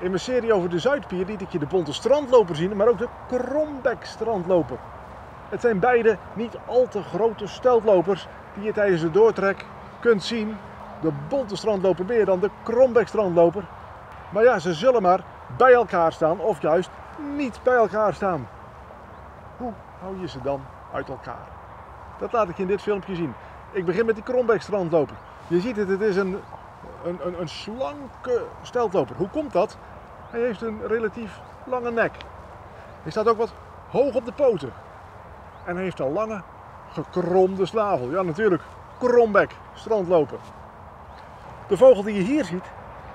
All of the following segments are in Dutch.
In mijn serie over de Zuidpier liet ik je de bonte strandloper zien, maar ook de Krombek strandloper. Het zijn beide niet al te grote steltlopers die je tijdens de doortrek kunt zien. De bonte strandloper meer dan de Krombek strandloper. Maar ja, ze zullen maar bij elkaar staan of juist niet bij elkaar staan. Hoe hou je ze dan uit elkaar? Dat laat ik je in dit filmpje zien. Ik begin met die Krombek strandloper. Je ziet het, het is een, een, een, een slanke steltloper. Hoe komt dat? Hij heeft een relatief lange nek. Hij staat ook wat hoog op de poten. En hij heeft een lange, gekromde snavel. Ja, natuurlijk, krombek, strandloper. De vogel die je hier ziet,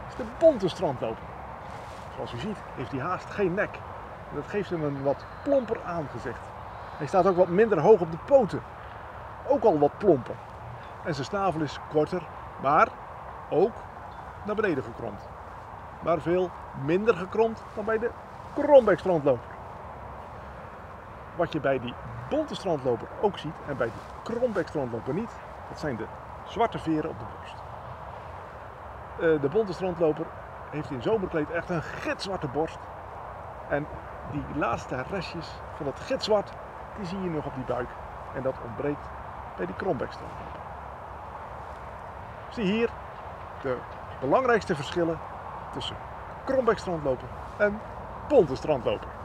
is de bonte strandloper. Zoals u ziet, heeft hij haast geen nek. Dat geeft hem een wat plomper aangezicht. Hij staat ook wat minder hoog op de poten. Ook al wat plomper. En zijn snavel is korter, maar ook naar beneden gekromd. Maar veel minder gekromd dan bij de krombek strandloper. Wat je bij die bonte strandloper ook ziet en bij die krombek strandloper niet, dat zijn de zwarte veren op de borst. Eh, de bonte strandloper heeft in zomerkleed echt een gitzwarte borst. En die laatste restjes van dat gitzwart, die zie je nog op die buik. En dat ontbreekt bij die krombek strandloper. Zie hier de belangrijkste verschillen tussen krombek strandloper en bonte strandloper.